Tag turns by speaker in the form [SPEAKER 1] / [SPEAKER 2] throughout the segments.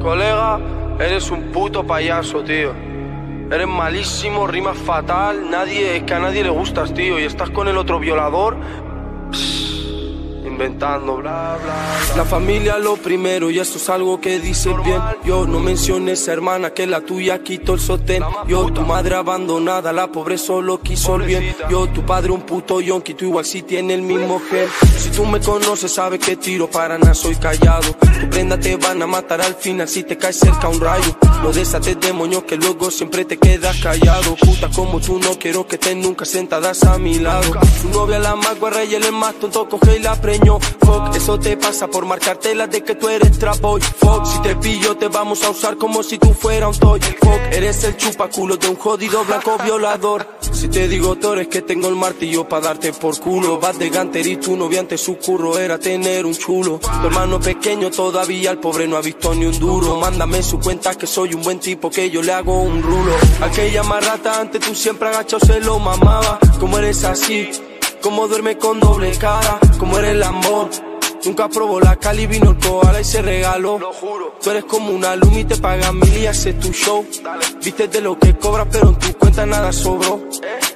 [SPEAKER 1] Colega, eres un puto payaso, tío. Eres malísimo, rimas fatal, nadie, es que a nadie le gustas, tío. Y estás con el otro violador,
[SPEAKER 2] La familia lo primero y esto es algo que dices bien. Yo no menciones hermana que la tuya quitó el sostén. Yo tu madre abandonada, la pobre solo quiso el bien. Yo tu padre un puto yonki, tú igual si tiene el mismo gen. Si tú me conoces sabes que tiro para nada soy callado. Tu prenda te van a matar al final si te cae cerca un rayo. No desates demonio que luego siempre te quedas callado. Puta como tú no quiero que te nunca sentadas a mi lado. Tu novia la más guarra y él es más tonto, coge y la preñó. Fuck, eso te pasa por marcarte la de que tú eres trap. Fuck, si te pillo te vamos a usar como si tú fueras un toy. Fuck, eres el chupaculo de un jodido blanco violador. Si te digo Thor es que tengo el martillo para darte por culo. Vas de ganter y tu novia ante su curro era tener un chulo. Tu hermano pequeño todavía, el pobre no ha visto ni un duro. Mándame su cuenta que soy un buen tipo, que yo le hago un rulo. Aquella marrata antes tú siempre agachado se lo mamaba. Como eres así, como duerme con doble cara, como eres el amor. Nunca probó la cali, vino el koala y se regaló.
[SPEAKER 1] Lo juro.
[SPEAKER 2] Tú eres como una lumi, te pagan mil y haces tu show. Viste de lo que cobras, pero en tu cuenta nada sobró.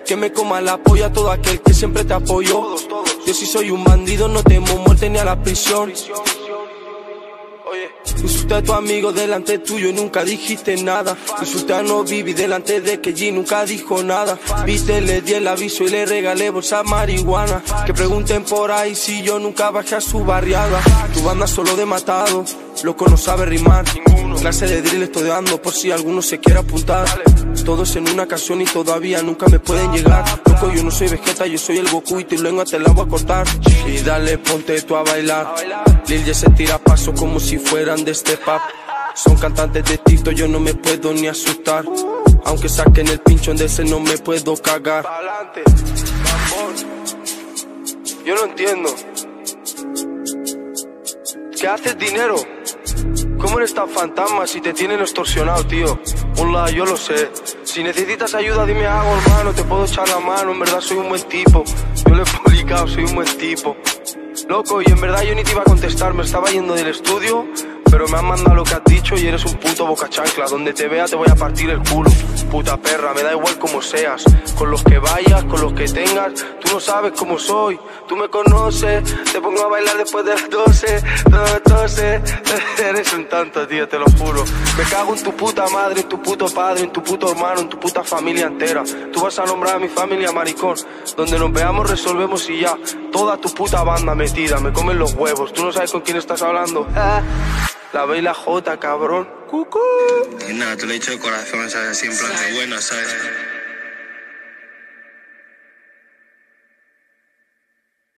[SPEAKER 2] Que me coma la polla todo aquel que siempre te apoyó.
[SPEAKER 1] Todos, todos.
[SPEAKER 2] Yo si soy un bandido, no temo muerte ni a la prisión. Insulté a tu amigo delante tuyo nunca dijiste nada. Insulté a no Vivi delante de que G nunca dijo nada. Viste, le di el aviso y le regalé bolsa marihuana. Que pregunten por ahí si yo nunca bajé a su barriada. Tu banda solo de matado, loco no sabe rimar. Clase de drill estoy dando por si alguno se quiere apuntar. Todos en una canción y todavía nunca me pueden llegar. Loco, yo no soy Vegeta, yo soy el Goku y tu lengua te la voy a cortar. Y dale, ponte tú a bailar. Lil ya se tira paso como si fueran de este pop. Son cantantes de Tito, yo no me puedo ni asustar. Aunque saquen el pinchón de ese, no me puedo cagar.
[SPEAKER 1] Yo no entiendo. ¿Qué haces dinero? ¿Cómo eres tan fantasma si te tienen extorsionado, tío? Hola, yo lo sé. Si necesitas ayuda, dime algo, hermano. Te puedo echar la mano. En verdad, soy un buen tipo. Yo le he publicado, soy un buen tipo. Loco, y en verdad yo ni te iba a contestar. Me estaba yendo del estudio. Pero me han mandado lo que has dicho y eres un puto boca chancla. Donde te vea te voy a partir el culo. Puta perra, me da igual como seas. Con los que vayas, con los que tengas. Tú no sabes cómo soy. Tú me conoces. Te pongo a bailar después de las 12. Todo 12. Eres un tanto, tío, te lo juro. Me cago en tu puta madre, en tu puto padre, en tu puto hermano, en tu puta familia entera. Tú vas a nombrar a mi familia maricón. Donde nos veamos resolvemos y ya. Toda tu puta banda metida. Me comen los huevos. Tú no sabes con quién estás hablando. Ah, La B y la J, cabrón. Cucú.
[SPEAKER 3] Y nada, te lo he dicho de corazón, ¿sabes? Así en plan de bueno, ¿sabes?